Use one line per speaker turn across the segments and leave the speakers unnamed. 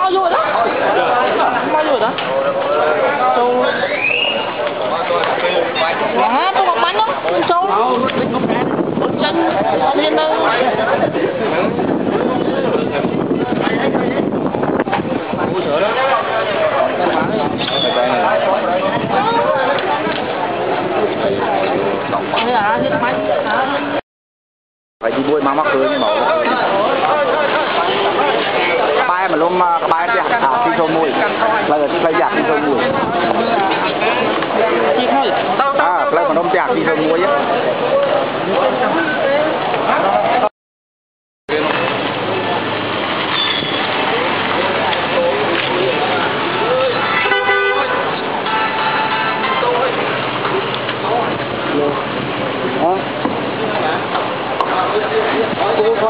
mau vô đó mau vô đó Hả, tôi còn bánh đó, châu Chân, lên đâu?
Phải đi bôi má mắc cười nhưng mà mà luôn cái bay chắc à đi sâu mùi là phải giặt đi sâu mùi
Chị thôi
à lại mà đông chạc đi sâu mùi á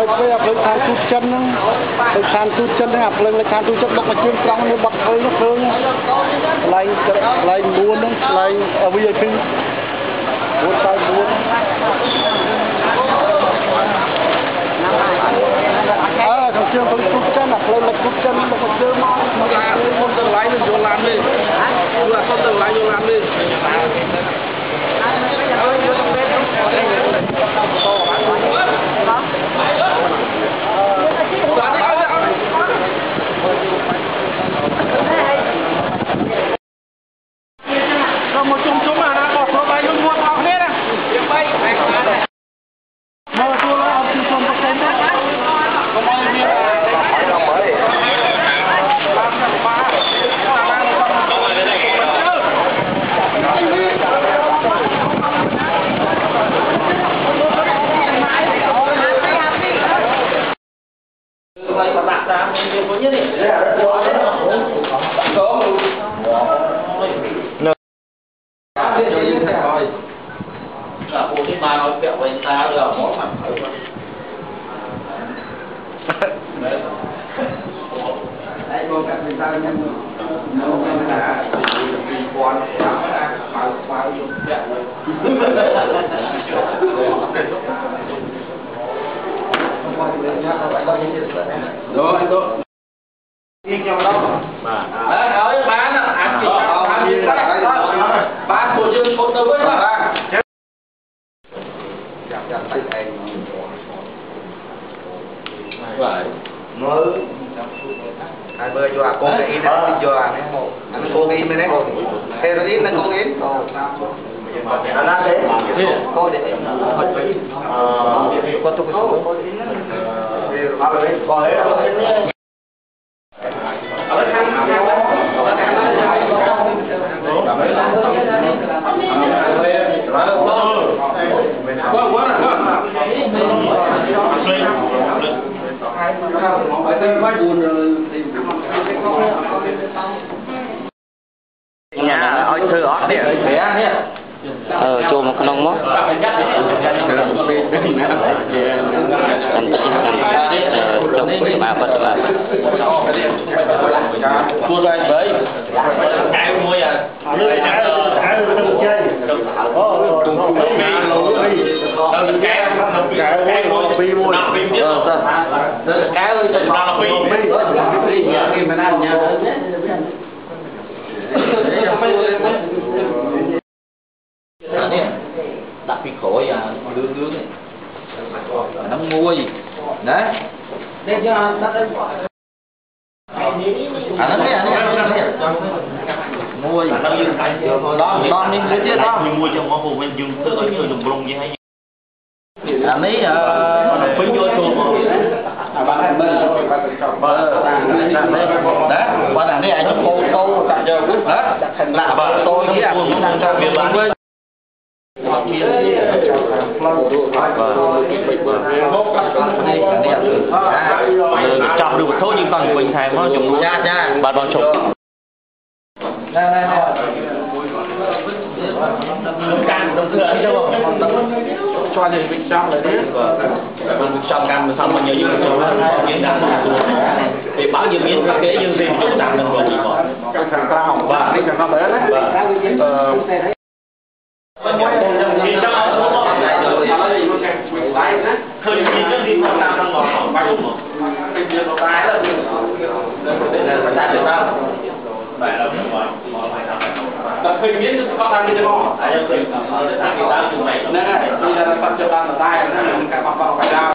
cô coi cái áp lực than tút chân ហ្នឹងទៅខានទូចិនហ្នឹងអាភ្លើងលេខខានទូចិនដឹកមកជឿនត្រង់នេះបាត់ធ្វើនោះឃើញកន្លែងកន្លែង9ហ្នឹងកន្លែង VIP 4ទៅ4អើខាងជើងទៅទូចិនអាភ្លើងលេខទូចិនដឹកមកជឿនមកមក
ba nói kẹo với ta là món mặt Đấy, cô các người ta nhân nấu cái là đi quan bảo bảo bảo dùng kẹo rồi rồi yên trong đó Đấy, ở bán ăn gì ăn gì bán của chương một từ với bạn vậy
mới hai bơi vô à cô cái in nó vô à nè anh cô cái in này cô heroin là cô in anh ăn đấy con để có tôi có có đấy nhà ôi
không phải cái khói buồn rồi thì nhà ở thư ở đây. Ờ chùa một nông mốt anh chị anh trong quỷ ma bất là
chùa đây với cái mua à đặt cái khổ và lướng lướng này nó mua gì đấy để cho nó đến À, nó biết, nó biết, nó biết. Mua gì? Đo, đo đi, đứa chết
đo. Mua cho ngõ hồ bên dương, tức ở chơi đồng lùng vậy hay
gì? À, mấy... Ờ... Bên vô tù. À, bà này bên. Bà này bên ô tô tại
giờ cũng hết. Thành lạ à? bà tôi nghĩ là cũng đang trong việc bán chọn được một thôi
nhưng bằng
bình thầy mà chúng nha
nha bạn bọn
chúng nè nè nè. Can đồng thừa đi đâu
cho thì bên trong là
đấy bên trong can xong mà nhớ như là chỗ kiến đàn báo dương miến kế dương viên chúng ta rồi gì còn
cái thằng ta hỏng bà cái thằng ta bé đấy. Ờ.
Không làm
gì cho
ai cho tiền ở để làm cái đó như vậy
nè bây